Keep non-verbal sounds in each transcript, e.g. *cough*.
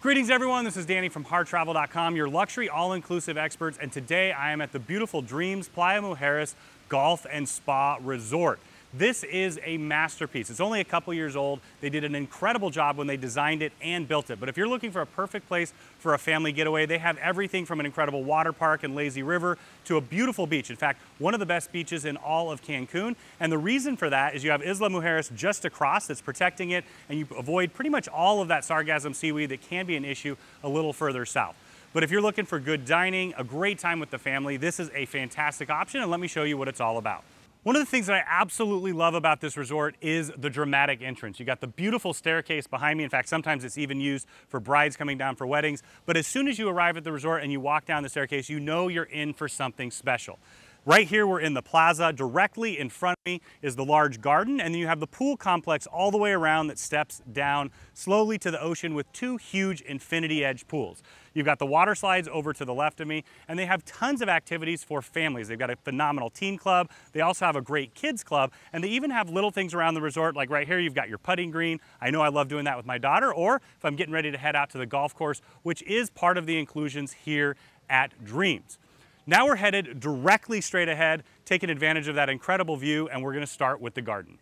Greetings everyone, this is Danny from HarrTravel.com, your luxury all-inclusive experts, and today I am at the beautiful Dreams Playa Mujeres Golf and Spa Resort. This is a masterpiece. It's only a couple years old. They did an incredible job when they designed it and built it. But if you're looking for a perfect place for a family getaway, they have everything from an incredible water park and lazy river to a beautiful beach. In fact, one of the best beaches in all of Cancun. And the reason for that is you have Isla Mujeres just across that's protecting it, and you avoid pretty much all of that sargassum seaweed that can be an issue a little further south. But if you're looking for good dining, a great time with the family, this is a fantastic option, and let me show you what it's all about. One of the things that I absolutely love about this resort is the dramatic entrance. You got the beautiful staircase behind me. In fact, sometimes it's even used for brides coming down for weddings. But as soon as you arrive at the resort and you walk down the staircase, you know you're in for something special. Right here, we're in the plaza. Directly in front of me is the large garden, and then you have the pool complex all the way around that steps down slowly to the ocean with two huge infinity edge pools. You've got the water slides over to the left of me, and they have tons of activities for families. They've got a phenomenal teen club. They also have a great kids club, and they even have little things around the resort, like right here, you've got your putting green. I know I love doing that with my daughter, or if I'm getting ready to head out to the golf course, which is part of the inclusions here at Dreams. Now we're headed directly straight ahead, taking advantage of that incredible view, and we're gonna start with the garden.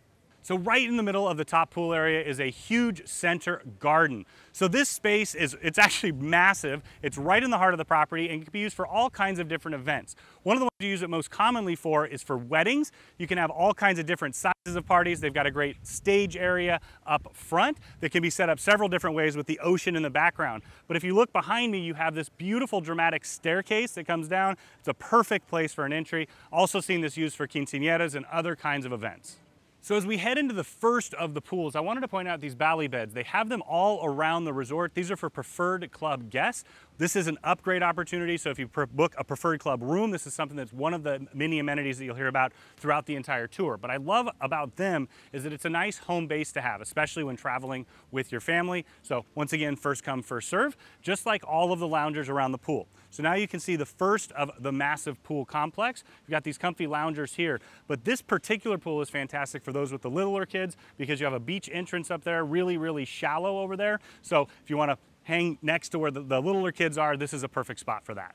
So right in the middle of the top pool area is a huge center garden. So this space is, it's actually massive. It's right in the heart of the property and it can be used for all kinds of different events. One of the ones you use it most commonly for is for weddings. You can have all kinds of different sizes of parties. They've got a great stage area up front that can be set up several different ways with the ocean in the background. But if you look behind me, you have this beautiful dramatic staircase that comes down. It's a perfect place for an entry. Also seen this used for quinceañeras and other kinds of events. So as we head into the first of the pools, I wanted to point out these Bali beds. They have them all around the resort. These are for preferred club guests. This is an upgrade opportunity, so if you book a preferred club room, this is something that's one of the many amenities that you'll hear about throughout the entire tour. But I love about them is that it's a nice home base to have, especially when traveling with your family. So once again, first come, first serve, just like all of the loungers around the pool. So now you can see the first of the massive pool complex. You've got these comfy loungers here, but this particular pool is fantastic for those with the littler kids because you have a beach entrance up there, really, really shallow over there. So if you want to hang next to where the, the littler kids are, this is a perfect spot for that.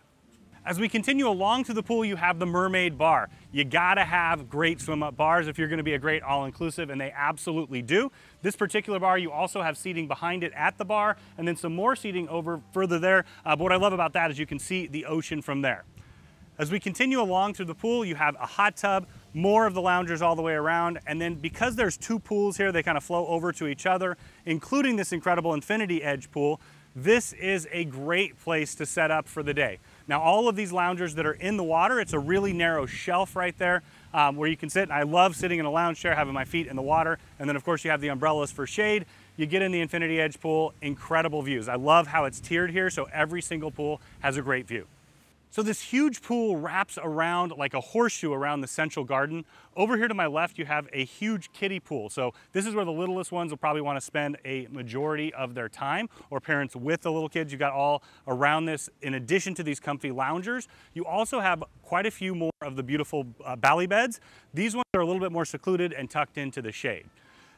As we continue along to the pool, you have the Mermaid Bar. You gotta have great swim up bars if you're gonna be a great all-inclusive, and they absolutely do. This particular bar, you also have seating behind it at the bar, and then some more seating over further there. Uh, but what I love about that is you can see the ocean from there. As we continue along through the pool, you have a hot tub, more of the loungers all the way around, and then because there's two pools here, they kind of flow over to each other, including this incredible infinity edge pool. This is a great place to set up for the day. Now, all of these loungers that are in the water, it's a really narrow shelf right there um, where you can sit. And I love sitting in a lounge chair, having my feet in the water. And then, of course, you have the umbrellas for shade. You get in the Infinity Edge pool, incredible views. I love how it's tiered here, so every single pool has a great view. So this huge pool wraps around like a horseshoe around the central garden. Over here to my left, you have a huge kiddie pool. So this is where the littlest ones will probably want to spend a majority of their time or parents with the little kids. You've got all around this. In addition to these comfy loungers, you also have quite a few more of the beautiful uh, Bali beds. These ones are a little bit more secluded and tucked into the shade.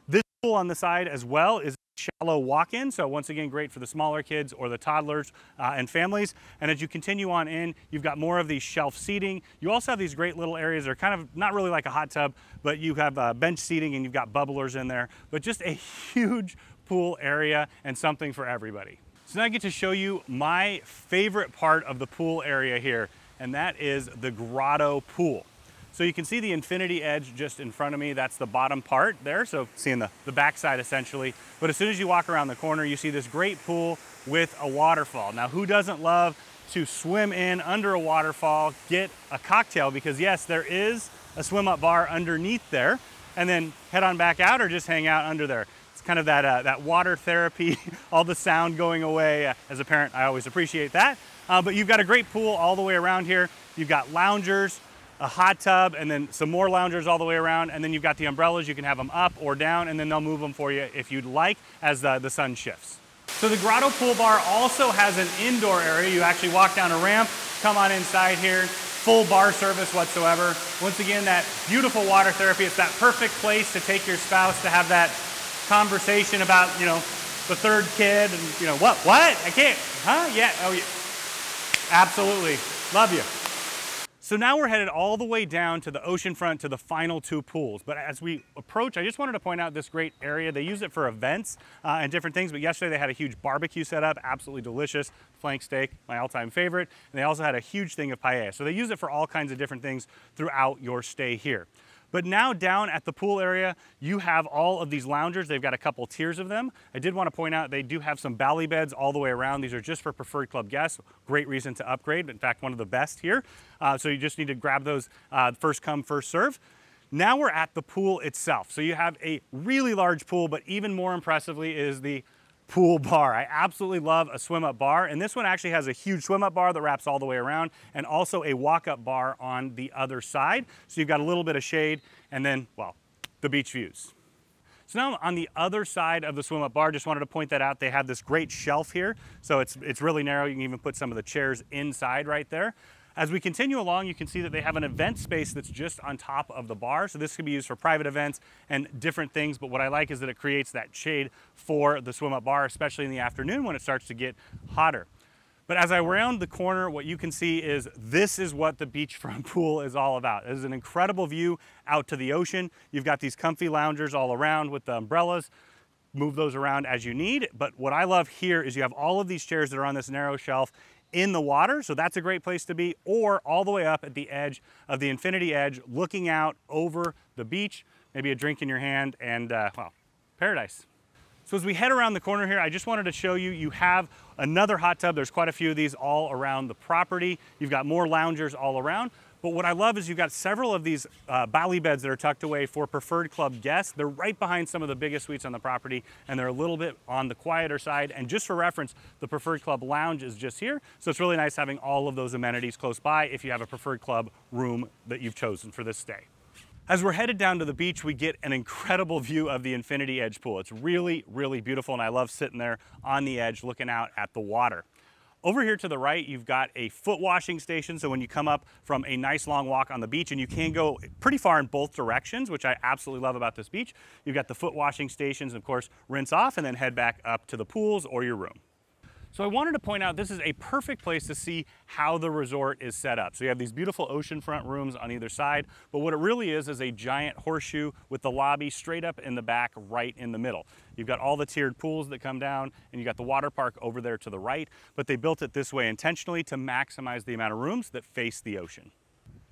This pool on the side as well is shallow walk-in, so once again, great for the smaller kids or the toddlers uh, and families. And as you continue on in, you've got more of these shelf seating. You also have these great little areas that are kind of not really like a hot tub, but you have uh, bench seating and you've got bubblers in there, but just a *laughs* huge pool area and something for everybody. So now I get to show you my favorite part of the pool area here, and that is the grotto pool. So you can see the infinity edge just in front of me. That's the bottom part there. So seeing the, the backside essentially. But as soon as you walk around the corner, you see this great pool with a waterfall. Now, who doesn't love to swim in under a waterfall, get a cocktail? Because yes, there is a swim up bar underneath there and then head on back out or just hang out under there. It's kind of that, uh, that water therapy, *laughs* all the sound going away. Uh, as a parent, I always appreciate that. Uh, but you've got a great pool all the way around here. You've got loungers, a hot tub, and then some more loungers all the way around. And then you've got the umbrellas. You can have them up or down, and then they'll move them for you if you'd like as the, the sun shifts. So the Grotto Pool Bar also has an indoor area. You actually walk down a ramp, come on inside here, full bar service whatsoever. Once again, that beautiful water therapy. It's that perfect place to take your spouse to have that conversation about, you know, the third kid and, you know, what, what? I can't, huh? Yeah, oh, yeah. Absolutely. Love you. So now we're headed all the way down to the ocean front to the final two pools. But as we approach, I just wanted to point out this great area. They use it for events uh, and different things, but yesterday they had a huge barbecue set up, absolutely delicious. Flank steak, my all-time favorite. And they also had a huge thing of paella. So they use it for all kinds of different things throughout your stay here. But now down at the pool area, you have all of these loungers. They've got a couple tiers of them. I did want to point out they do have some Bali beds all the way around. These are just for preferred club guests. Great reason to upgrade. In fact, one of the best here. Uh, so you just need to grab those uh, first come, first serve. Now we're at the pool itself. So you have a really large pool, but even more impressively is the pool bar. I absolutely love a swim up bar. And this one actually has a huge swim up bar that wraps all the way around and also a walk up bar on the other side. So you've got a little bit of shade and then, well, the beach views. So now on the other side of the swim up bar, just wanted to point that out. They have this great shelf here. So it's, it's really narrow. You can even put some of the chairs inside right there. As we continue along, you can see that they have an event space that's just on top of the bar. So this can be used for private events and different things. But what I like is that it creates that shade for the swim up bar, especially in the afternoon when it starts to get hotter. But as I round the corner, what you can see is this is what the beachfront *laughs* pool is all about. It is an incredible view out to the ocean. You've got these comfy loungers all around with the umbrellas. Move those around as you need. But what I love here is you have all of these chairs that are on this narrow shelf in the water, so that's a great place to be, or all the way up at the edge of the infinity edge, looking out over the beach, maybe a drink in your hand, and uh, well, paradise. So as we head around the corner here, I just wanted to show you, you have another hot tub. There's quite a few of these all around the property. You've got more loungers all around, but what I love is you've got several of these uh, Bali beds that are tucked away for preferred club guests. They're right behind some of the biggest suites on the property and they're a little bit on the quieter side. And just for reference, the preferred club lounge is just here. So it's really nice having all of those amenities close by if you have a preferred club room that you've chosen for this stay. As we're headed down to the beach, we get an incredible view of the Infinity Edge pool. It's really, really beautiful, and I love sitting there on the edge looking out at the water. Over here to the right, you've got a foot washing station. So when you come up from a nice long walk on the beach, and you can go pretty far in both directions, which I absolutely love about this beach, you've got the foot washing stations, of course, rinse off and then head back up to the pools or your room. So I wanted to point out this is a perfect place to see how the resort is set up. So you have these beautiful oceanfront rooms on either side, but what it really is is a giant horseshoe with the lobby straight up in the back right in the middle. You've got all the tiered pools that come down and you got the water park over there to the right, but they built it this way intentionally to maximize the amount of rooms that face the ocean.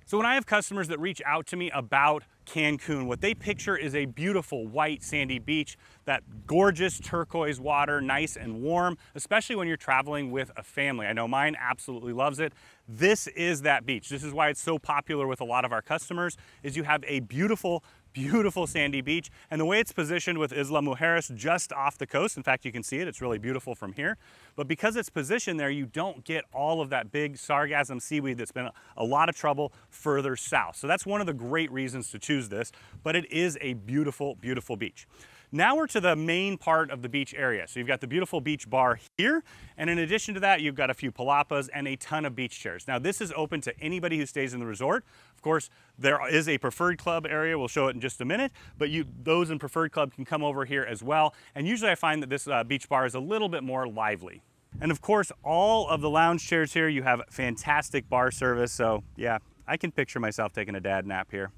So when I have customers that reach out to me about Cancun, what they picture is a beautiful white sandy beach, that gorgeous turquoise water, nice and warm, especially when you're traveling with a family. I know mine absolutely loves it. This is that beach. This is why it's so popular with a lot of our customers, is you have a beautiful beautiful sandy beach. And the way it's positioned with Isla Mujeres just off the coast, in fact, you can see it, it's really beautiful from here. But because it's positioned there, you don't get all of that big sargassum seaweed that's been a lot of trouble further south. So that's one of the great reasons to choose this, but it is a beautiful, beautiful beach. Now we're to the main part of the beach area. So you've got the beautiful beach bar here. And in addition to that, you've got a few palapas and a ton of beach chairs. Now this is open to anybody who stays in the resort. Of course, there is a preferred club area. We'll show it in just a minute, but you, those in preferred club can come over here as well. And usually I find that this uh, beach bar is a little bit more lively. And of course, all of the lounge chairs here, you have fantastic bar service. So yeah, I can picture myself taking a dad nap here.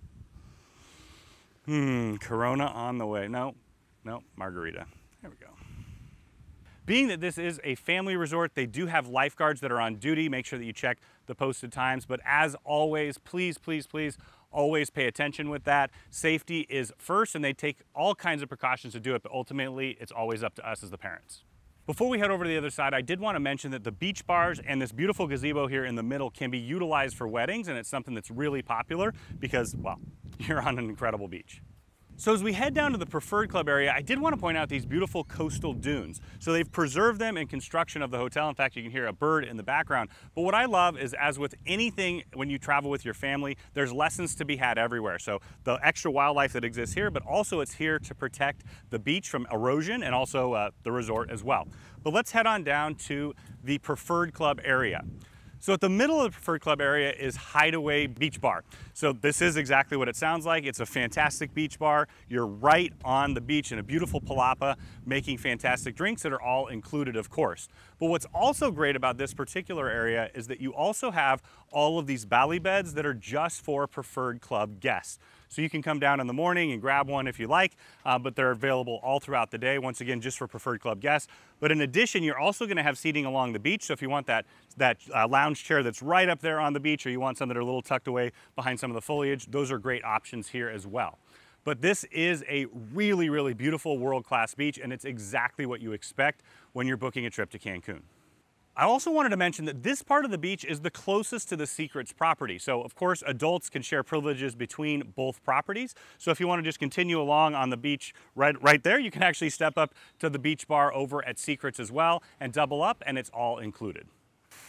Hmm, Corona on the way. No, no, margarita. There we go. Being that this is a family resort, they do have lifeguards that are on duty. Make sure that you check the posted times. But as always, please, please, please always pay attention with that. Safety is first, and they take all kinds of precautions to do it, but ultimately, it's always up to us as the parents. Before we head over to the other side, I did want to mention that the beach bars and this beautiful gazebo here in the middle can be utilized for weddings, and it's something that's really popular because, well, *laughs* you're on an incredible beach. So as we head down to the preferred club area, I did want to point out these beautiful coastal dunes. So they've preserved them in construction of the hotel. In fact, you can hear a bird in the background. But what I love is as with anything when you travel with your family, there's lessons to be had everywhere. So the extra wildlife that exists here, but also it's here to protect the beach from erosion and also uh, the resort as well. But let's head on down to the preferred club area. So at the middle of the Preferred Club area is Hideaway Beach Bar. So this is exactly what it sounds like. It's a fantastic beach bar. You're right on the beach in a beautiful palapa, making fantastic drinks that are all included, of course. But what's also great about this particular area is that you also have all of these Bali beds that are just for Preferred Club guests. So you can come down in the morning and grab one if you like, uh, but they're available all throughout the day, once again, just for Preferred Club guests. But in addition, you're also gonna have seating along the beach. So if you want that, that uh, lounge chair that's right up there on the beach, or you want some that are a little tucked away behind some of the foliage, those are great options here as well. But this is a really, really beautiful world-class beach, and it's exactly what you expect when you're booking a trip to Cancun. I also wanted to mention that this part of the beach is the closest to the Secrets property. So of course, adults can share privileges between both properties. So if you want to just continue along on the beach right, right there, you can actually step up to the beach bar over at Secrets as well and double up and it's all included.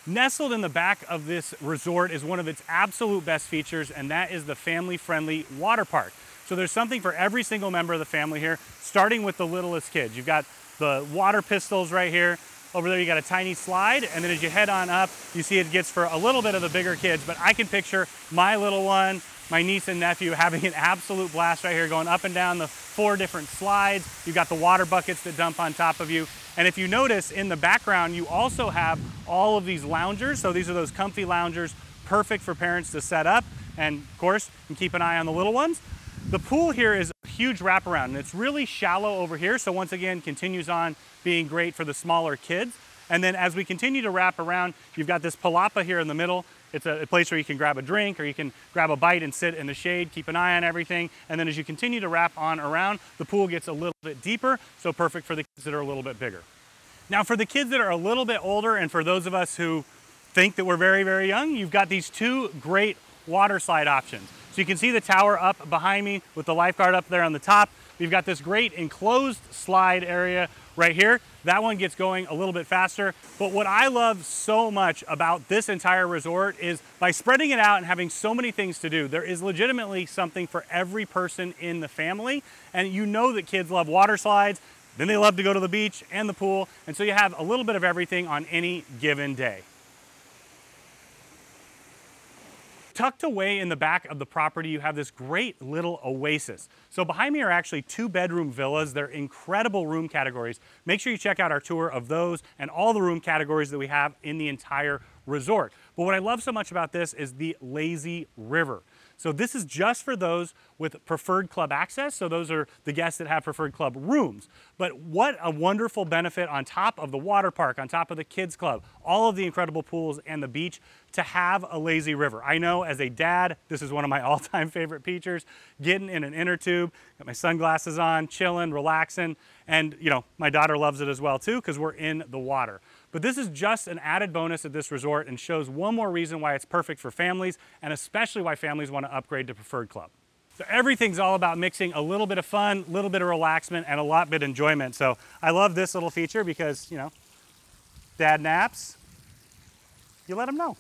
Nestled in the back of this resort is one of its absolute best features and that is the family-friendly water park. So there's something for every single member of the family here, starting with the littlest kids. You've got the water pistols right here, over there you got a tiny slide, and then as you head on up, you see it gets for a little bit of the bigger kids, but I can picture my little one, my niece and nephew *laughs* having an absolute blast right here, going up and down the four different slides. You've got the water buckets that dump on top of you. And if you notice in the background, you also have all of these loungers. So these are those comfy loungers, perfect for parents to set up. And of course, and keep an eye on the little ones. The pool here is a huge wraparound and it's really shallow over here. So once again, continues on being great for the smaller kids. And then as we continue to wrap around, you've got this palapa here in the middle. It's a, place where you can grab a drink or you can grab a bite and sit in the shade, keep an eye on everything. And then as you continue to wrap on around, the pool gets a little bit deeper, so perfect for the kids that are a little bit bigger. Now for the kids that are a little bit older and for those of us who think that we're very, very young, you've got these two great water slide options. So you can see the tower up behind me with the lifeguard up there on the top. We've got this great enclosed slide area right here. That one gets going a little bit faster. But what I love so much about this entire resort is by spreading it out and having so many things to do, there is legitimately something for every person in the family. And you know that kids love water slides, then they love to go to the beach and the pool. And so you have a little bit of everything on any given day. Tucked away in the back of the property, you have this great little oasis. So behind me are actually two bedroom villas. They're incredible room categories. Make sure you check out our tour of those and all the room categories that we have in the entire resort. But what I love so much about this is the lazy river. So this is just for those with preferred club access. So those are the guests that have preferred club rooms. But what a wonderful benefit on top of the water park, on top of the kids club, all of the incredible pools and the beach to have a lazy river. I know as a dad, this is one of my *laughs* all-time favorite features, getting in an inner tube, got my sunglasses on, chilling, relaxing, and you know, my daughter loves it as well too because we're in the water. But this is just an added bonus at this resort and shows one more reason why it's perfect for families and especially why families want to upgrade to Preferred Club. So everything's all about mixing a little bit of fun, a little bit of relaxment, and a lot bit of enjoyment. So I love this little feature because, you know, dad naps, you let him know.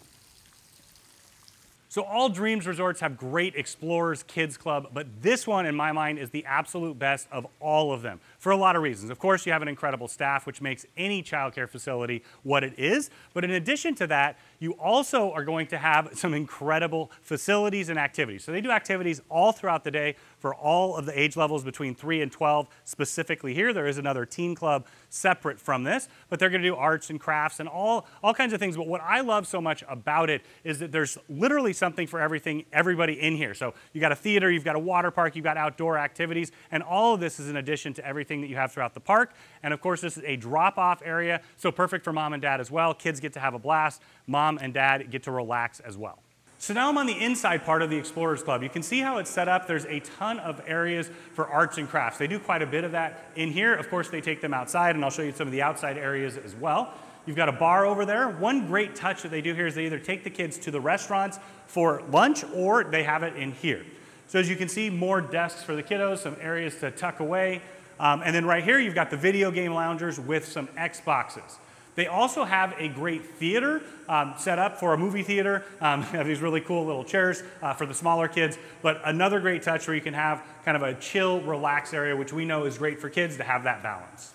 So all Dreams resorts have great Explorers Kids Club, but this one in my mind is the absolute best of all of them for a lot of reasons. Of course, you have an incredible staff, which makes any childcare facility what it is. But in addition to that, you also are going to have some incredible facilities and activities. So they do activities all throughout the day for all of the age levels between 3 and 12 specifically here. There is another teen club separate from this, but they're going to do arts and crafts and all, all kinds of things. But what I love so much about it is that there's literally something for everything, everybody in here. So you got a theater, you've got a water park, you've got outdoor activities, and all of this is in addition to everything that you have throughout the park. And of course, this is a drop-off area, so perfect for mom and dad as well. Kids get to have a blast. Mom and dad get to relax as well. So now I'm on the inside part of the Explorers Club. You can see how it's set up. There's a ton of areas for arts and crafts. They do quite a bit of that in here. Of course, they take them outside, and I'll show you some of the outside areas as well. You've got a bar over there. One great touch that they do here is they either take the kids to the restaurants for lunch or they have it in here. So as you can see, more desks for the kiddos, some areas to tuck away. Um, and then right here, you've got the video game loungers with some Xboxes. They also have a great theater um, set up for a movie theater. Um, *laughs* have these really cool little chairs uh, for the smaller kids. But another great touch where you can have kind of a chill, relaxed area, which we know is great for kids to have that balance.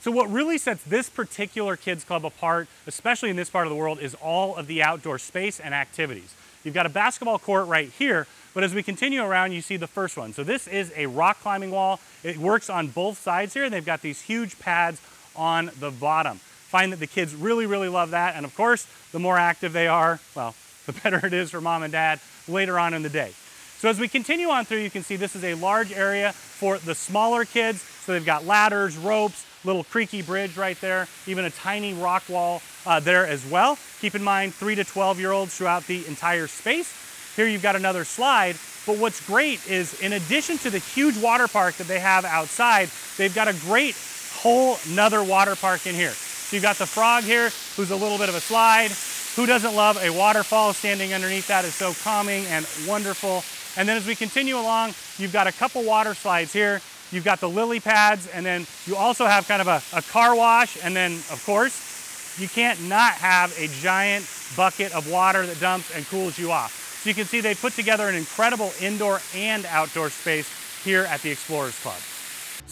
So what really sets this particular kids club apart, especially in this part of the world, is all of the outdoor space and activities. You've got a basketball court right here, but as we continue around, you see the first one. So this is a rock climbing wall. It works on both sides here. And they've got these huge pads on the bottom. Find that the kids really, really love that. And of course, the more active they are, well, *laughs* the better it is for mom and dad later on in the day. So as we continue on through, you can see this is a large area for the smaller kids. So they've got ladders, ropes, little creaky bridge right there, even a tiny rock wall uh, there as well. Keep in mind, three to 12 year olds throughout the entire space. Here you've got another slide, but what's great is in addition to the huge water park that they have outside, they've got a great whole nother water park in here. So you've got the frog here, who's a little bit of a slide. Who doesn't love a waterfall standing underneath that is so calming and wonderful. And then as we continue along, you've got a couple water slides here. You've got the lily pads, and then you also have kind of a, a car wash. And then, of course, you can't not have a giant bucket of water that dumps and cools you off. So you can see they put together an incredible indoor and outdoor space here at the Explorers Club.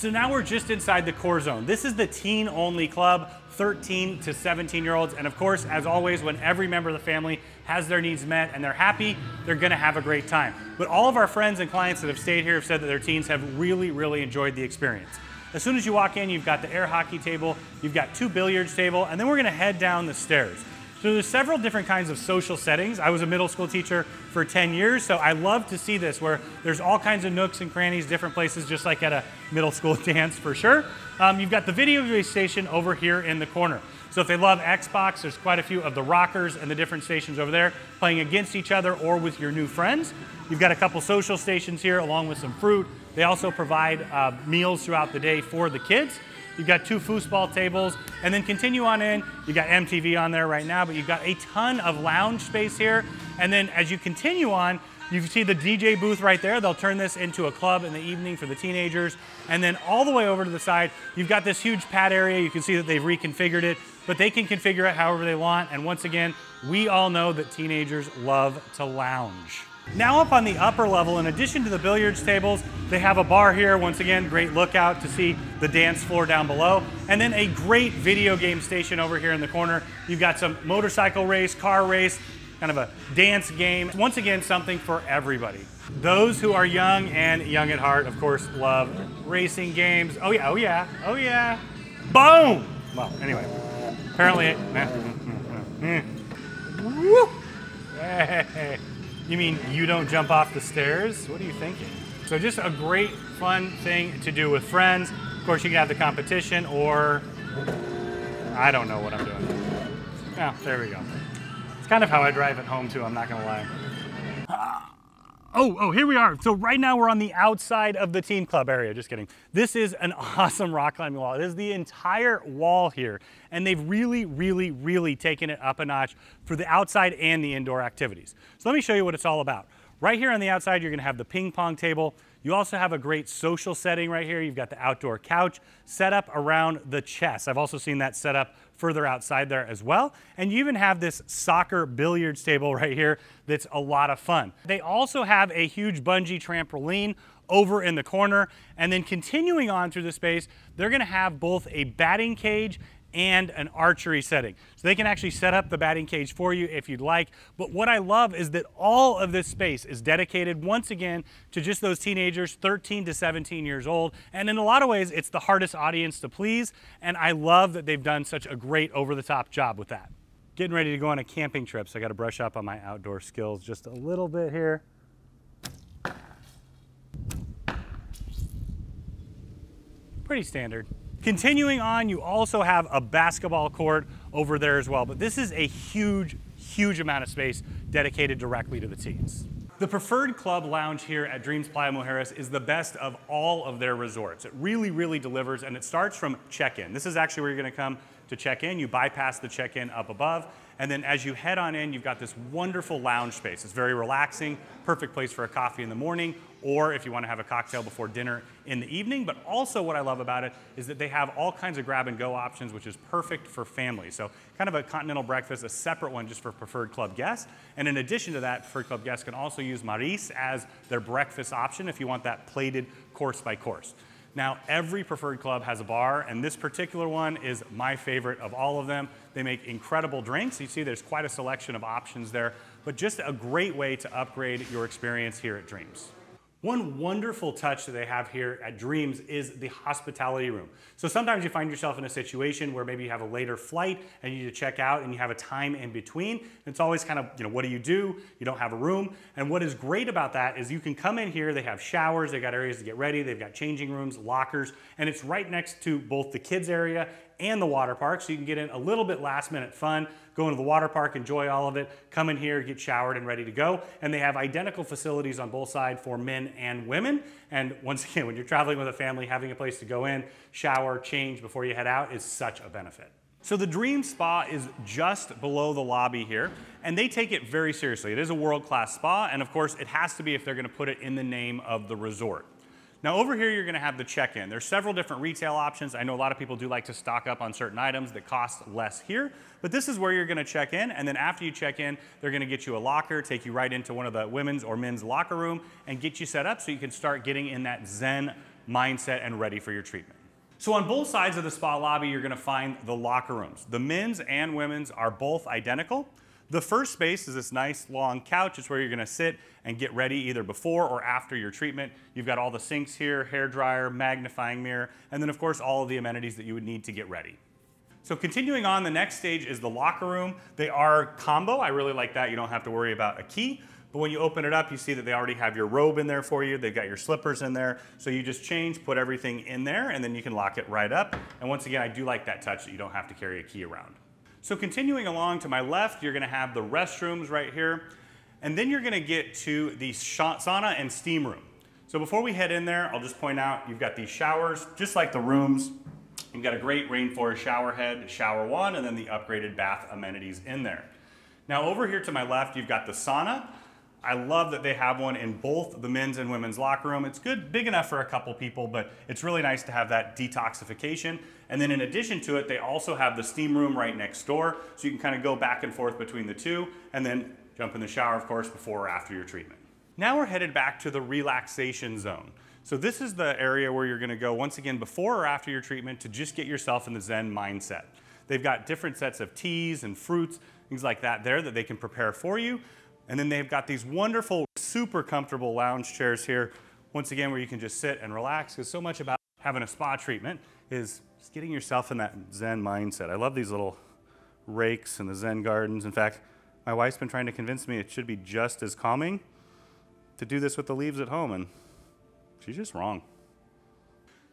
So now we're just inside the core zone. This is the teen only club, 13 to 17 year olds. And of course, as always, when every member of the family has their needs met and they're happy, they're gonna have a great time. But all of our friends and clients that have stayed here have said that their teens have really, really enjoyed the experience. As soon as you walk in, you've got the air hockey table, you've got two billiards table, and then we're gonna head down the stairs. So there's several different kinds of social settings. I was a middle school teacher for 10 years, so I love to see this where there's all kinds of nooks and crannies, different places, just like at a middle school *laughs* dance for sure. Um, you've got the video station over here in the corner. So if they love Xbox, there's quite a few of the rockers and the different stations over there playing against each other or with your new friends. You've got a couple social stations here along with some fruit. They also provide uh, meals throughout the day for the kids. You've got two foosball tables, and then continue on in. You've got MTV on there right now, but you've got a ton of lounge space here. And then as you continue on, you can see the DJ booth right there. They'll turn this into a club in the evening for the teenagers. And then all the way over to the side, you've got this huge pad area. You can see that they've reconfigured it, but they can configure it however they want. And once again, we all know that teenagers love to lounge. Now up on the upper level, in addition to the billiards tables, they have a bar here. Once again, great lookout to see the dance floor down below. And then a great video game station over here in the corner. You've got some motorcycle race, car race, kind of a dance game. Once again, something for everybody. Those who are young and young at heart, of course, love racing games. Oh yeah, oh yeah, oh yeah. Boom! Well, anyway, apparently, *laughs* Woo! You mean you don't jump off the stairs? What are you thinking? So just a great fun thing to do with friends. Of course, you can have the competition or I don't know what I'm doing. Oh, there we go. It's kind of how I drive at home too, I'm not gonna lie. Oh, oh, here we are. So right now we're on the outside of the teen club area. Just kidding. This is an *laughs* awesome rock climbing wall. It is the entire wall here. And they've really, really, really taken it up a notch for the outside and the indoor activities. So let me show you what it's all about. Right here on the outside, you're gonna have the ping pong table. You also have a great social setting right here. You've got the outdoor couch set up around the chess. I've also seen that set up further outside there as well. And you even have this soccer billiards table *laughs* right here that's a lot of fun. They also have a huge bungee trampoline over in the corner. And then continuing on through the space, they're gonna have both a batting cage and an archery setting. So they can actually set up the batting cage for you if you'd like. But what I love is that all of this space is dedicated once again to just those teenagers 13 to 17 years old. And in a lot of ways, it's the hardest audience to please. And I love that they've done such a great over the top job with that. Getting ready to go on a camping trip, so I got to brush up on my outdoor skills just a little bit here. Pretty standard. Continuing on, you also have a basketball court over there as well, but this is a huge, huge amount of space dedicated directly to the teens. The preferred club lounge here at Dreams Playa Mujeres is the best of all of their resorts. It really, really delivers, and it starts from check-in. This is actually where you're gonna come to check in. You bypass the check-in up above, and then as you head on in, you've got this wonderful lounge space. It's very relaxing, perfect place for a coffee in the morning, or if you want to have a cocktail before dinner in the evening. But also what I love about it is that they have all kinds of grab and go options, which is perfect for families. So kind of a continental breakfast, a separate one just for preferred club guests. And in addition to that, preferred club guests can also use Maris as their breakfast option if you want that plated course by course. Now, every preferred club has a bar, and this particular one is my favorite of all of them. They make incredible drinks. You see there's quite a selection of options there, but just a great way to upgrade your experience here at Dreams. One wonderful touch that they have here at Dreams is the hospitality room. So sometimes you find yourself in a situation where maybe you have a later flight and you need to check out and you have a time in between. It's always kind of, you know, what do you do? You don't have a room. And what is great about that is you can come in here, they have showers, they've got areas to get ready, they've got changing rooms, lockers, and it's right next to both the kids area and the water park, so you can get in a little bit last minute fun, go into the water park, enjoy all of it, come in here, get showered and ready to go. And they have identical facilities on both sides for men and women. And once *laughs* again, when you're traveling with a family, having a place to go in, shower, change before you head out is such a benefit. So the Dream Spa is just below the lobby here, and they take it very seriously. It is a world-class spa, and of course, it has to be if they're gonna put it in the name of the resort. Now over here, you're gonna have the check-in. There's several different retail options. I know a lot of people do like to stock up on certain items that cost less here, but this is where you're gonna check in, and then after you check in, they're gonna get you a locker, take you right into one of the women's or men's locker room, and get you set up so you can start getting in that Zen mindset and ready for your treatment. So on both sides of the spa lobby, you're gonna find the locker rooms. The men's and women's are both identical. The first space is this nice long couch. It's where you're gonna sit and get ready either before or after your treatment. You've got all the sinks here, hair dryer, magnifying mirror, and then of course all of the amenities that you would need to get ready. So continuing on, the next stage is the locker room. They are combo. I really like that. You don't have to worry about a key. But when you open it up, you see that they already have your robe in there for you. They've got your slippers in there. So you just change, put everything in there, and then you can lock it right up. And once again, I do like that touch that you don't have to carry a key around. So continuing along to my left, you're gonna have the restrooms right here. And then you're gonna get to the sauna and steam room. So before we head in there, I'll just point out you've got these showers, just like the rooms. You've got a great rainforest shower head, shower one, and then the upgraded bath amenities in there. Now over here to my left, you've got the sauna. I love that they have one in both the men's and women's locker room. It's good, big enough for a couple people, but it's really nice to have that detoxification. And then in addition to it, they also have the steam room right next door, so you can kind of go back and forth between the two, and then jump in the shower, of course, before or after your treatment. Now we're headed back to the relaxation zone. So this is the area where you're gonna go once again before or after your treatment to just get yourself in the Zen mindset. They've got different sets of teas and fruits, things like that there that they can prepare for you. And then they've got these wonderful, super comfortable lounge chairs here, once again, where you can just sit and relax, because so much about having a spa treatment is just getting yourself in that Zen mindset. I love these little rakes and the Zen gardens. In fact, my wife's been trying to convince me it should be just as calming to do this with the leaves at home, and she's just wrong.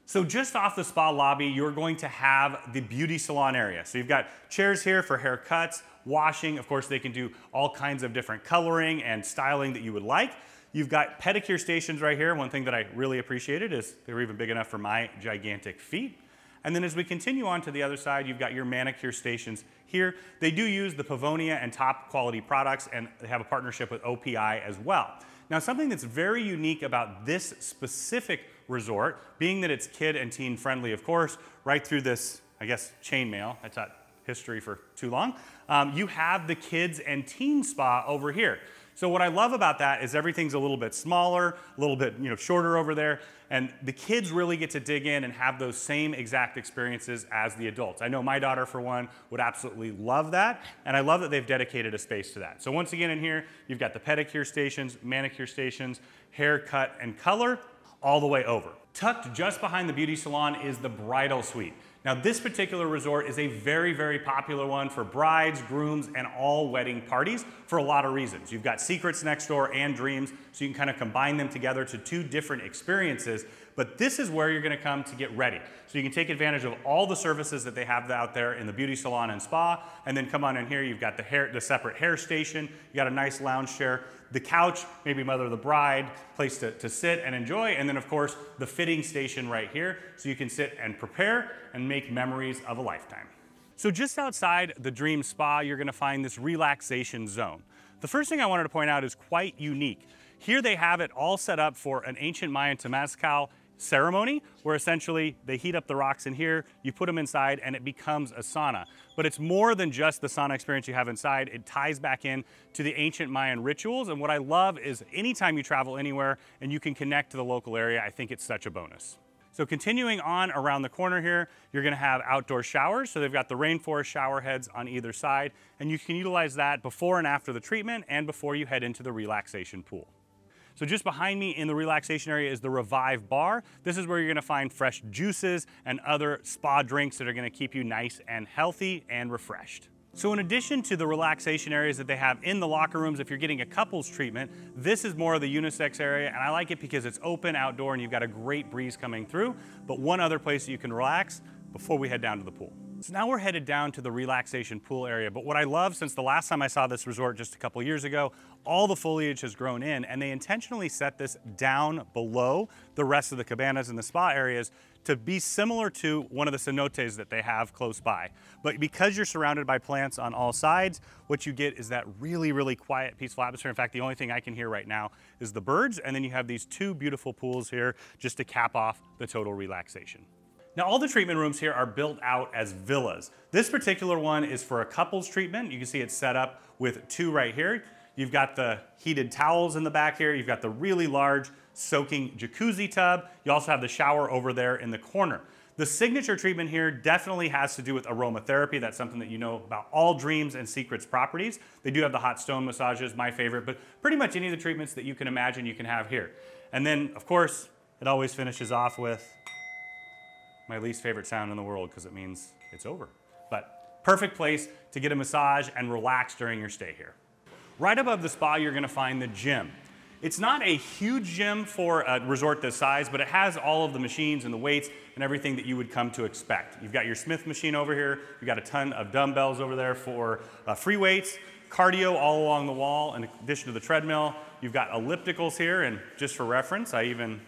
So just off the spa lobby, you're going to have the beauty salon area. So you've got chairs here for haircuts, washing. Of course, they can do all kinds of different coloring and styling that you would like. You've got pedicure stations right here. One thing that I really appreciated is they were even big enough for my gigantic feet. And then as we continue on to the other side, you've got your manicure stations here. They do use the Pevonia and top quality products, and they have a partnership with OPI as well. Now, something that's very unique about this specific resort, being that it's kid and teen friendly, of course, right through this, I guess, chainmail. I taught history for too long. Um, you have the kids and teen spa over here. So what I love about that is everything's a little bit smaller, a little bit you know, shorter over there, and the kids really get to dig in and have those same exact experiences as the adults. I know my daughter, for one, would absolutely love that, and I love that they've dedicated a space to that. So once again in here, you've got the pedicure stations, manicure stations, haircut and color, all the way over. Tucked just behind the beauty salon is the bridal suite. Now this particular resort is a very, very popular one for brides, grooms, and all wedding parties for a lot of reasons. You've got secrets next door and dreams, so you can kind of combine them together to two different experiences, but this is where you're gonna come to get ready. So you can take advantage of all the services that they have out there in the beauty salon and spa, and then come on in here, you've got the hair, the separate hair station, you got a nice lounge chair, the couch, maybe mother of the bride, place to, to sit and enjoy, and then of course the fitting station right here, so you can sit and prepare and make memories of a lifetime. So just outside the Dream Spa, you're gonna find this relaxation zone. The first thing I wanted to point out is quite unique. Here they have it all set up for an ancient Mayan Temazcal ceremony where essentially they heat up the rocks in here, you put them inside and it becomes a sauna. But it's more than just the sauna experience you have inside. It ties back in to the ancient Mayan rituals. And what I love is anytime you travel anywhere and you can connect to the local area, I think it's such a bonus. So continuing on around the corner here, you're gonna have outdoor showers. So they've got the rainforest shower heads on either side, and you can utilize that before and after the treatment and before you head into the relaxation pool. So just behind me in the relaxation area is the Revive Bar. This is where you're gonna find fresh juices and other spa drinks that are gonna keep you nice and healthy and refreshed. So in addition to the relaxation areas that they have in the locker rooms, if you're getting a couples treatment, this is more of the unisex area, and I like it because it's open outdoor and you've got a great breeze coming through. But one other place that you can relax before we head down to the pool. So now we're headed down to the relaxation pool area. But what I love since the last time I saw this resort just a couple years ago, all the foliage has grown in and they intentionally set this down below the rest of the cabanas and the spa areas to be similar to one of the cenotes that they have close by. But because you're surrounded by plants on all sides, what you get is that really, really quiet, peaceful atmosphere. In fact, the only thing I can hear right now is the birds, and then you have these two beautiful pools here just to cap off the total relaxation. Now all the treatment rooms here are built out as villas. This particular one is for a couples treatment. You can see it's set up with two right here. You've got the heated towels in the back here. You've got the really large soaking jacuzzi tub. You also have the shower over there in the corner. The signature treatment here definitely has to do with aromatherapy. That's something that you know about all Dreams and Secrets properties. They do have the hot stone massages, my favorite, but pretty much any of the treatments that you can imagine you can have here. And then, of course, it always finishes off with my least favorite sound in the world because it means it's over. But perfect place to get a massage and relax during your stay here. Right above the spa, you're gonna find the gym. It's not a huge gym for a resort this size, but it has all of the machines and the weights and everything that you would come to expect. You've got your Smith machine over here. You've got a ton of dumbbells over there for uh, free weights, cardio all along the wall in addition to the treadmill. You've got ellipticals here, and just for reference, I even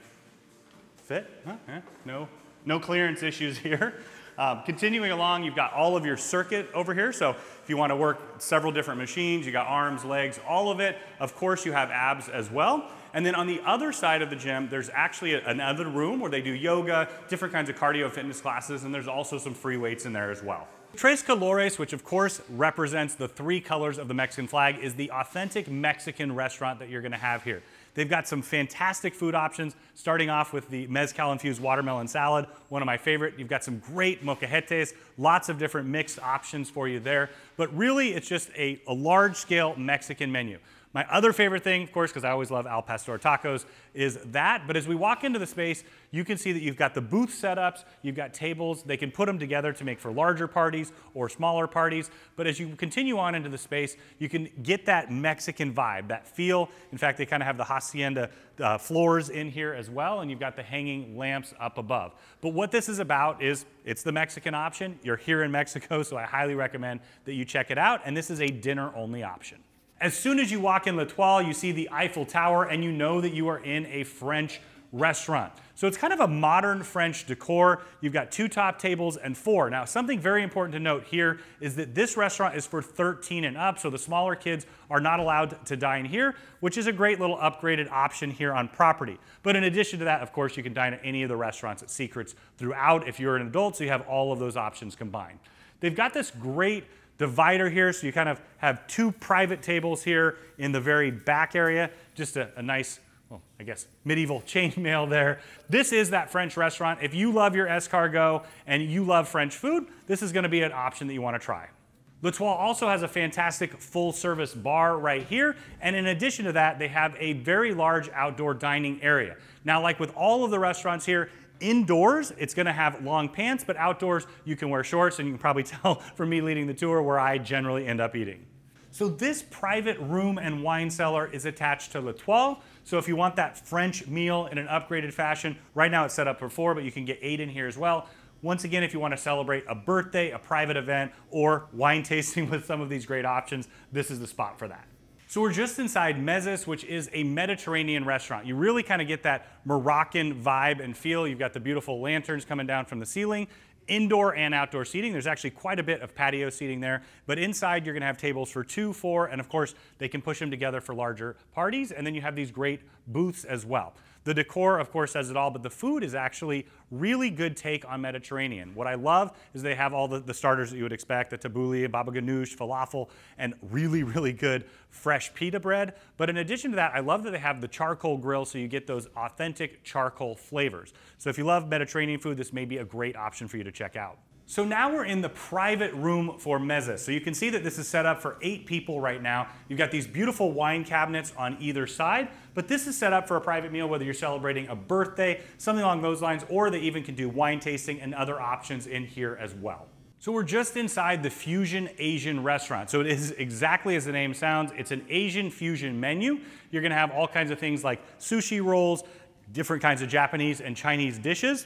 fit. Huh? Eh, no, no clearance issues *laughs* here. Um, continuing along, you've got all of your circuit over here. So if you want to work several different machines, you got arms, legs, all of it. Of course, you have abs as well. And then on the other side of the gym, there's actually another room where they do yoga, different kinds of cardio fitness classes, and there's also some free weights in there as well. Tres Colores, which of course represents the three colors of the Mexican flag, is the authentic Mexican restaurant that you're gonna have here. They've got some fantastic food options, starting off with the mezcal infused watermelon salad, one of my favorite. You've got some great molcajetes, lots of different mixed options for you there. But really, it's just a, a large scale Mexican menu. My other favorite thing, of course, because I always love Al Pastor tacos, is that. But as we walk into the space, you can see that you've got the booth setups, you've got tables. They can put them together to make for larger parties or smaller parties. But as you continue on into the space, you can get that Mexican vibe, that feel. In fact, they kind of have the hacienda uh, floors in here as well, and you've got the hanging lamps up above. But what this is about is it's the Mexican option. You're here in Mexico, so I highly recommend that you check it out. And this is a dinner only option. As soon as you walk in L'Etoile, you see the Eiffel Tower and you know that you are in a French restaurant. So it's kind of a modern French decor. You've got two top tables and four. Now, something very important to note here is that this restaurant is for 13 and up, so the smaller kids are not allowed to dine here, which is a great little upgraded option here on property. But in addition to that, of course, you can dine at any of the restaurants at Secrets throughout if you're an adult, so you have all of those options combined. They've got this great divider here, so you kind of have two private tables here in the very back area. Just a, a nice, well, I guess, medieval *laughs* chainmail there. This is that French restaurant. If you love your escargot and you love French food, this is gonna be an option that you wanna try. L'Etoile also has a fantastic full service bar right here. And in addition to that, they have a very large outdoor dining area. Now, like with all of the restaurants here, Indoors, it's gonna have long pants, but outdoors, you can wear shorts, and you can probably *laughs* tell from me leading the tour where I generally end up eating. So this private room and wine cellar is attached to L'Etoile. So if you want that French meal in an upgraded fashion, right now it's set up for four, but you can get eight in here as well. Once again, if you want to celebrate a birthday, a private event, or wine *laughs* tasting with some of these great options, this is the spot for that. So we're just inside Mezes, which is a Mediterranean restaurant. You really kind of get that Moroccan vibe and feel. You've got the beautiful lanterns coming down from the ceiling indoor and outdoor seating. There's actually quite a bit of patio seating there, but inside you're gonna have tables for two, four, and of course they can push them together for larger parties, and then you have these great booths as well. The decor, of course, says it all, but the food is actually really good take on Mediterranean. What I love is they have all the, the starters that you would expect, the tabbouleh, baba ganoush, falafel, and really, really good fresh pita bread. But in addition to that, I love that they have the charcoal grill so you get those authentic charcoal flavors. So if you love Mediterranean food, this may be a great option for you to check out. So now we're in the private room for mezza. So you can see that this is set up for eight people right now. You've got these beautiful wine cabinets on either side, but this is set up for a private meal, whether you're celebrating a birthday, something along those lines, or they even can do wine tasting and other options in here as well. So we're just inside the Fusion Asian restaurant. So it is exactly as the name sounds. It's an Asian fusion menu. You're gonna have all kinds of things like sushi rolls, different kinds of Japanese and Chinese dishes.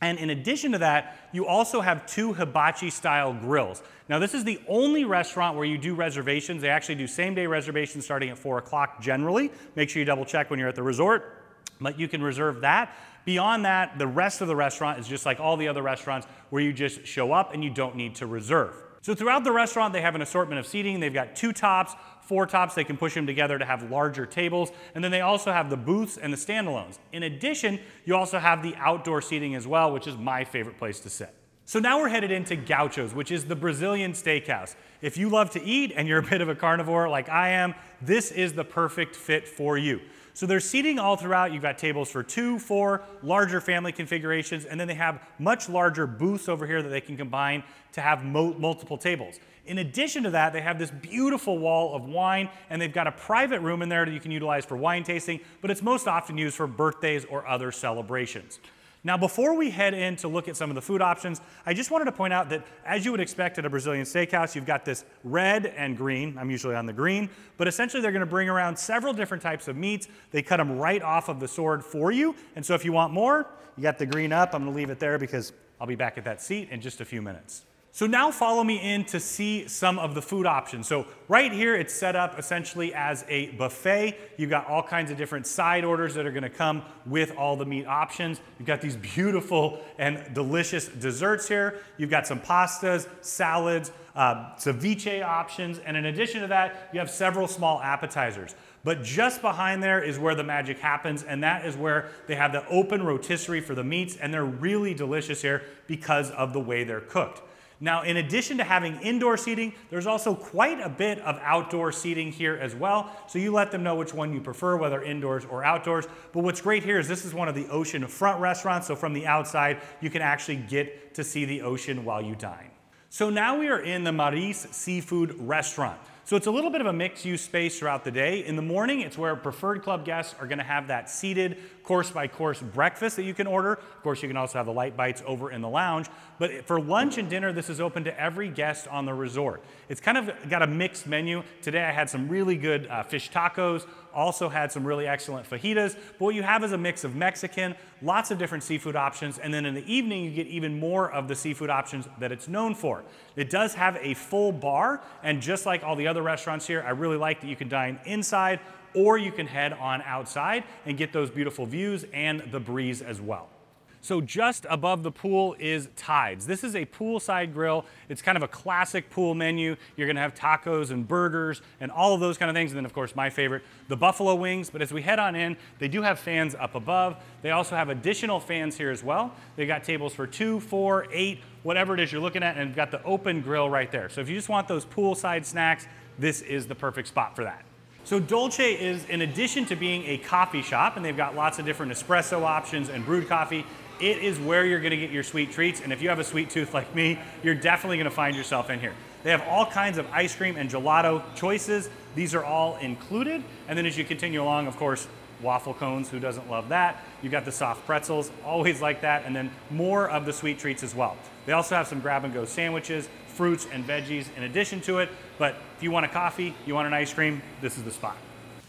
And in addition to that, you also have two hibachi style grills. Now, this is the only restaurant where you do reservations. They actually do same day reservations starting at 4 o'clock generally. Make sure you double check when you're at the resort, but you can reserve that. Beyond that, the rest of the restaurant is just like all the other restaurants where you just show up and you don't need to reserve. So throughout the restaurant, they have an assortment of seating. They've got two tops, four tops. They can push them together to have larger tables. And then they also have the booths and the standalones. In addition, you also have the outdoor seating as well, which is my favorite place to sit. So now we're headed into Gauchos, which is the Brazilian steakhouse. If you love to eat and you're a bit of a carnivore like I am, this is the perfect fit for you. So there's seating all throughout. You've got tables for two, four, larger family configurations, and then they have much larger booths over here that they can combine to have multiple tables. In addition to that, they have this beautiful wall of wine, and they've got a private room in there that you can utilize for wine tasting, but it's most often used for birthdays or other celebrations. Now, before we head in to look at some of the food options, I just wanted to point out that as you would expect at a Brazilian steakhouse, you've got this red and green. I'm usually on the green, but essentially they're gonna bring around several different types of meats. They cut them right off of the sword for you. And so if you want more, you got the green up. I'm gonna leave it there because I'll be back at that seat in just a few minutes. So now follow me in to see some of the food options. So right here, it's set up essentially as a buffet. You've got all kinds of different side orders that are gonna come with all the meat options. You've got these beautiful and delicious desserts here. You've got some pastas, salads, uh, ceviche options, and in addition to that, you have several small appetizers. But just behind there is where the magic happens, and that is where they have the open rotisserie for the meats, and they're really delicious here because of the way they're cooked. Now, in addition to having indoor seating, there's also quite a bit of outdoor seating here as well. So you let them know which one you prefer, whether indoors or outdoors. But what's great here is this is one of the ocean front restaurants. So from the outside, you can actually get to see the ocean while you dine. So now we are in the Maris Seafood Restaurant. So it's a little bit of a mixed use space throughout the day. In the morning, it's where preferred club guests are gonna have that seated course by course breakfast that you can order. Of course, you can also have the light bites over in the lounge. But for lunch and dinner, this is open to every guest on the resort. It's kind of got a mixed menu. Today I had some really good uh, fish tacos, also had some really excellent fajitas. But what you have is a mix of Mexican, lots of different seafood options, and then in the evening you get even more of the seafood options that it's known for. It does have a full bar, and just like all the other restaurants here, I really like that you can dine inside or you can head on outside and get those beautiful views and the breeze as well. So just above the pool is Tides. This is a poolside grill. It's kind of a classic pool menu. You're gonna have tacos and burgers and all of those kind of things. And then of course, my favorite, the buffalo wings. But as we head on in, they do have fans up above. They also have additional fans here as well. They've got tables for two, four, eight, whatever it is you're looking at, and you've got the open grill right there. So if you just want those poolside snacks, this is the perfect spot for that. So Dolce is, in addition to being a coffee shop, and they've got lots of different espresso options and brewed coffee, it is where you're gonna get your sweet treats. And if you have a sweet tooth like me, you're definitely gonna find yourself in here. They have all kinds of ice cream and gelato choices. These are all included. And then as you continue along, of course, waffle cones, who doesn't love that? You've got the soft pretzels, always like that, and then more of the sweet treats as well. They also have some grab and go sandwiches, fruits and veggies in addition to it, but if you want a coffee, you want an ice cream, this is the spot.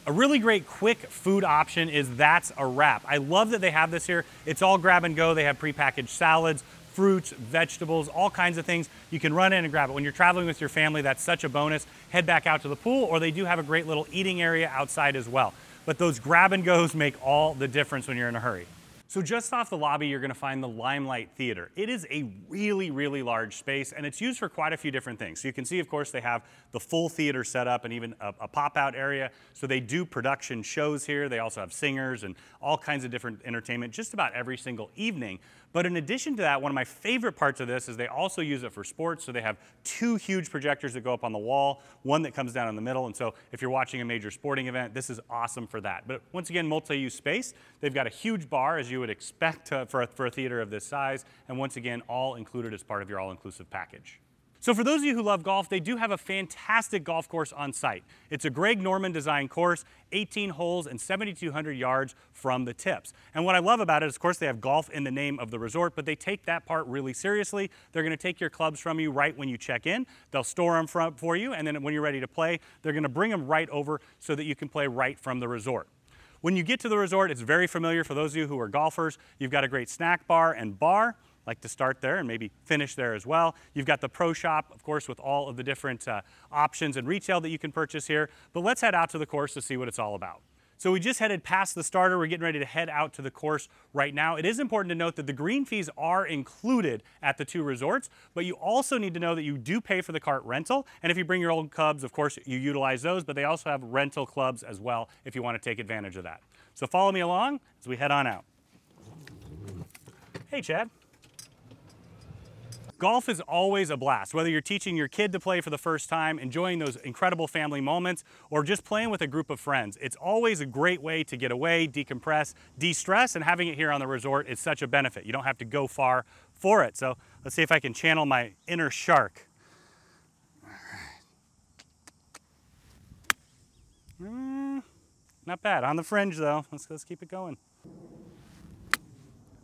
A really great quick food option is That's a Wrap. I love that they have this here. It's all grab and go. They have prepackaged salads, fruits, vegetables, all kinds of things. You can run in and grab it. When you're traveling with your family, that's such a bonus. Head back out to the pool, or they do have a great little eating area outside as well. But those grab and goes make all the difference when you're in a hurry. So just off the lobby, you're gonna find the Limelight Theater. It is a really, really large space and it's used for quite a few different things. So you can see, of course, they have the full theater set up and even a, a pop-out area. So they do production shows here. They also have singers and all kinds of different entertainment just about every single evening. But in addition to that, one of my favorite parts of this is they also use it for sports. So they have two huge projectors that go up on the wall, one that comes down in the middle. And so if you're watching a major sporting event, this is awesome for that. But once again, multi-use space. They've got a huge bar, as you would expect uh, for, a, for a theater of this size. And once again, all included as part of your all-inclusive package. So for those of you who love golf, they do have a fantastic golf course on site. It's a Greg Norman design course, 18 holes and 7,200 yards from the tips. And what I love about it is, of course, they have golf in the name of the resort, but they take that part really seriously. They're gonna take your clubs from you right when you check in. They'll store them for you, and then when you're ready to play, they're gonna bring them right over so that you can play right from the resort. When you get to the resort, it's very familiar for those of you who are golfers. You've got a great snack bar and bar like to start there and maybe finish there as well. You've got the Pro Shop, of course, with all of the different uh, options and retail that you can purchase here. But let's head out to the course to see what it's all about. So we just headed past the starter. We're getting ready to head out to the course right now. It is important to note that the green fees are included at the two resorts, but you also need to know that you do pay for the cart rental. And if you bring your old clubs, of course, you utilize those, but they also have rental clubs as well if you want to take advantage of that. So follow me along as we head on out. Hey, Chad. Golf is always a blast, whether you're teaching your kid to play for the first time, enjoying those incredible family moments, or just playing with a group of friends. It's always a great way to get away, decompress, de-stress, and having it here on the resort is such a benefit. You don't have to go far for it. So let's see if I can channel my inner shark. Mm, not bad, on the fringe though. Let's, let's keep it going.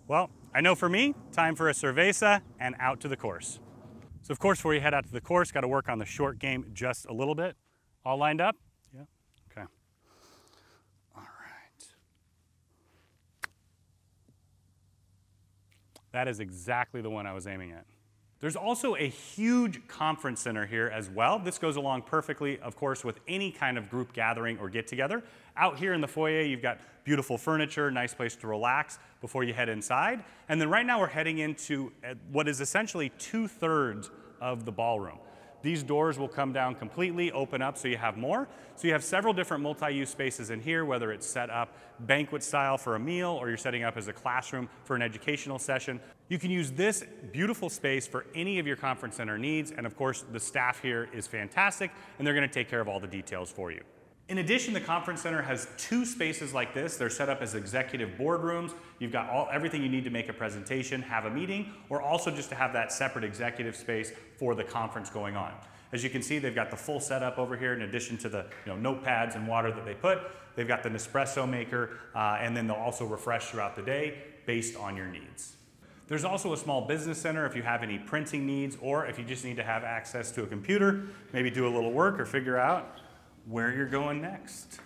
Well, I know for me, time for a cerveza and out to the course. So of course, before you head out to the course, got to work on the short game just a little bit. All lined up? Yeah, okay. All right. That is exactly the one I was aiming at. There's also a huge conference center here as well. This goes along perfectly, of course, with any kind of group gathering or get together. Out here in the foyer, you've got beautiful furniture, nice place to relax before you head inside. And then right now we're heading into uh, what is essentially two thirds of the ballroom. These doors will come down completely, open up so you have more. So you have several different multi-use spaces in here, whether it's set up banquet style for a meal or you're setting up as a classroom for an educational session. You can use this beautiful space for any of your conference center needs. And of course, the staff here is fantastic and they're gonna take care of all the details for you. In addition, the conference center has two spaces like this. They're set up as executive boardrooms. You've got all, everything you need to make a presentation, have a meeting, or also just to have that separate executive space for the conference going on. As you can see, they've got the full setup over here in addition to the you know, notepads and water that they put. They've got the Nespresso maker, uh, and then they'll also refresh throughout the day based on your needs. There's also a small business center if you have any printing needs or if you just need to have access to a computer, maybe do a little work or figure out where you're going next.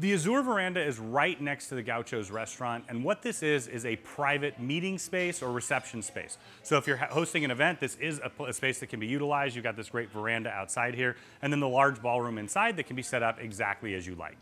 The Azure Veranda is right next to the Gaucho's restaurant, and what this is is a private meeting space or reception space. So if you're hosting an event, this is a, a, space that can be utilized. You've got this great veranda outside here, and then the large ballroom inside that can be set up exactly as you like.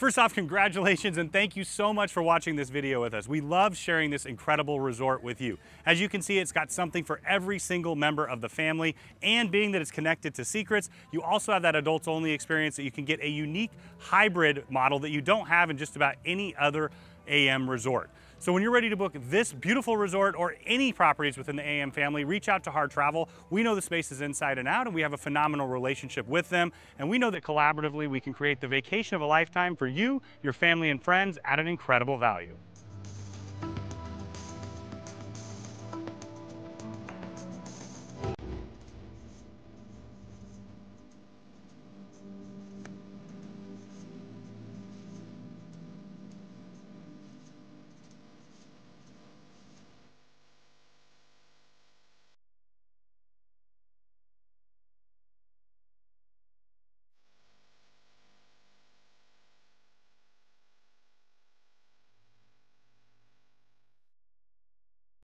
First off, congratulations and thank you so much for watching this video with us. We love sharing this incredible resort with you. As you can see, it's got something for every single member of the family, and being that it's connected to Secrets, you also have that adults only experience that you can get a unique hybrid model that you don't have in just about any other AM resort. So when you're ready to book this beautiful resort or any properties within the AM family, reach out to Harr Travel. We know the space is inside and out and we have a phenomenal relationship with them. And we know that collaboratively we can create the vacation of a lifetime for you, your family and friends at an incredible value.